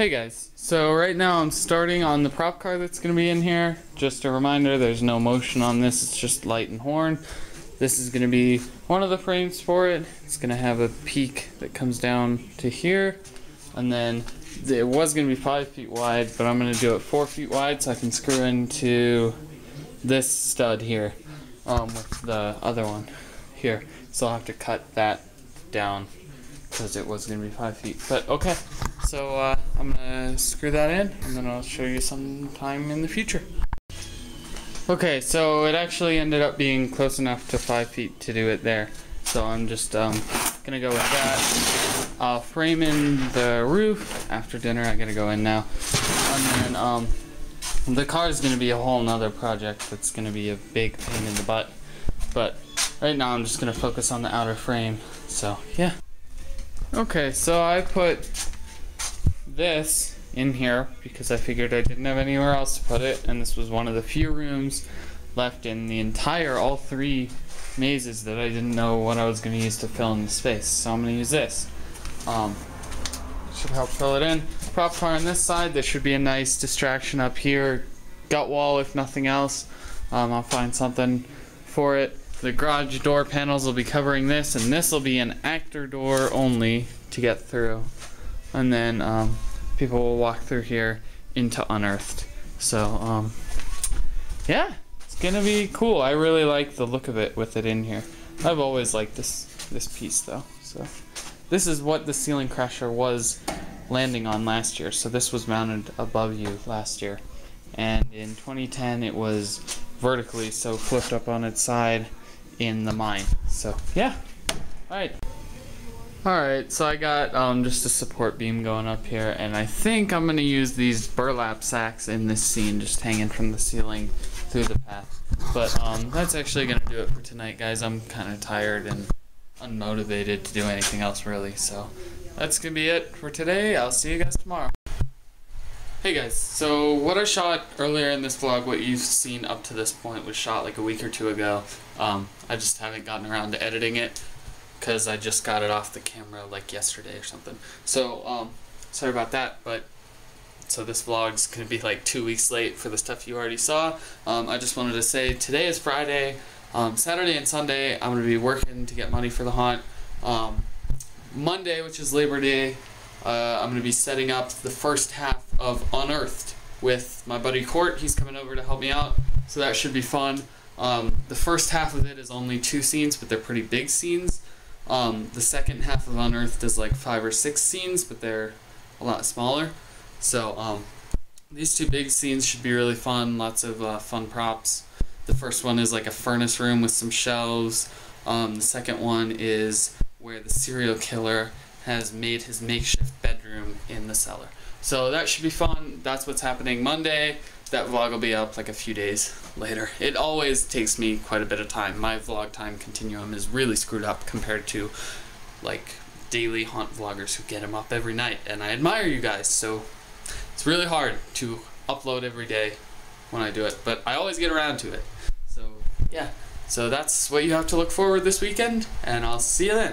Hey guys, so right now I'm starting on the prop car that's going to be in here. Just a reminder, there's no motion on this, it's just light and horn. This is going to be one of the frames for it. It's going to have a peak that comes down to here. And then it was going to be 5 feet wide, but I'm going to do it 4 feet wide so I can screw into this stud here um, with the other one here. So I'll have to cut that down because it was going to be 5 feet. But okay. So uh, I'm gonna screw that in and then I'll show you sometime in the future. Okay, so it actually ended up being close enough to five feet to do it there. So I'm just um, gonna go with that. I'll frame in the roof after dinner. I gotta go in now. And then um, the car is gonna be a whole nother project that's gonna be a big pain in the butt. But right now I'm just gonna focus on the outer frame. So yeah. Okay, so I put this in here because I figured I didn't have anywhere else to put it, and this was one of the few rooms left in the entire all three mazes that I didn't know what I was going to use to fill in the space. So I'm going to use this. Um, should help fill it in. Prop car on this side. There should be a nice distraction up here. Gut wall, if nothing else. Um, I'll find something for it. The garage door panels will be covering this, and this will be an actor door only to get through. And then um, people will walk through here into Unearthed. So, um, yeah, it's gonna be cool. I really like the look of it with it in here. I've always liked this this piece though. So, this is what the ceiling crasher was landing on last year. So this was mounted above you last year, and in 2010 it was vertically, so flipped up on its side in the mine. So yeah, all right. Alright, so I got um, just a support beam going up here, and I think I'm going to use these burlap sacks in this scene, just hanging from the ceiling through the path. But um, that's actually going to do it for tonight, guys. I'm kind of tired and unmotivated to do anything else, really. So that's going to be it for today. I'll see you guys tomorrow. Hey guys, so what I shot earlier in this vlog, what you've seen up to this point, was shot like a week or two ago. Um, I just haven't gotten around to editing it because I just got it off the camera like yesterday or something. So, um, sorry about that, but so this vlog's gonna be like two weeks late for the stuff you already saw. Um, I just wanted to say today is Friday. Um, Saturday and Sunday I'm gonna be working to get money for the haunt. Um, Monday, which is Labor Day, uh, I'm gonna be setting up the first half of Unearthed with my buddy Court. He's coming over to help me out, so that should be fun. Um, the first half of it is only two scenes, but they're pretty big scenes. Um, the second half of Unearthed is like five or six scenes, but they're a lot smaller. So um, these two big scenes should be really fun. Lots of uh, fun props. The first one is like a furnace room with some shelves. Um, the second one is where the serial killer has made his makeshift bedroom in the cellar. So that should be fun. That's what's happening Monday that vlog will be up like a few days later. It always takes me quite a bit of time. My vlog time continuum is really screwed up compared to like daily haunt vloggers who get them up every night. And I admire you guys, so it's really hard to upload every day when I do it, but I always get around to it. So yeah, so that's what you have to look forward this weekend, and I'll see you then.